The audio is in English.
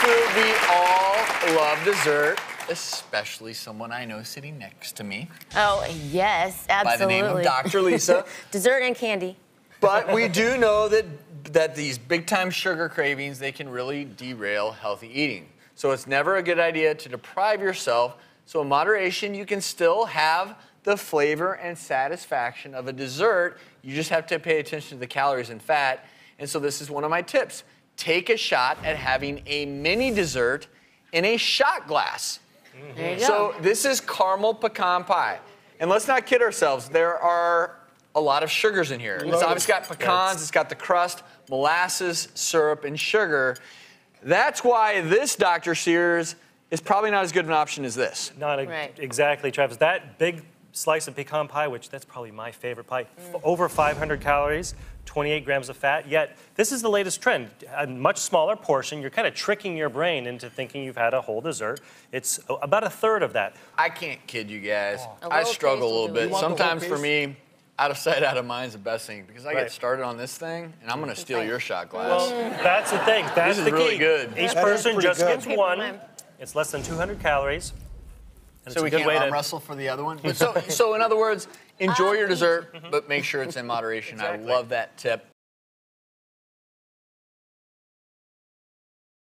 food we all love dessert, especially someone I know sitting next to me Oh, yes, absolutely. by the name of Dr. Lisa. Dessert and candy. but we do know that that these big time sugar cravings they can really derail healthy eating. So it's never a good idea to deprive yourself. So in moderation, you can still have the flavor and satisfaction of a dessert. You just have to pay attention to the calories and fat. And so this is one of my tips. Take a shot at having a mini dessert in a shot glass. There you go. So this is caramel pecan pie. And let's not kid ourselves, there are a lot of sugars in here. It's obviously got pecans, it's got the crust, molasses, syrup, and sugar. That's why this Dr. Sears is probably not as good of an option as this. Not e- Right. exactly, Travis. That big slice of pecan pie, which that's probably my favorite pie, Mm. over 500 calories, 28 grams of fat. Yet this is the latest trend. A much smaller portion. You're kind of tricking your brain into thinking you've had a whole dessert. It's about a third of that. I can't kid you guys. A I little struggle a little bit. You want the whole Sometimes for me, out of sight, out of mind is the best thing because I Right. get started on this thing and I'm gonna steal your shot glass. Well, that's the thing. That's is the really key. good. Each That is person just good. gets one. It's less than 200 calories. And so we a good can't way arm to. wrestle for the other one. But so, so in other words, enjoy your um, dessert, but make sure it's in moderation. Exactly. I love that tip.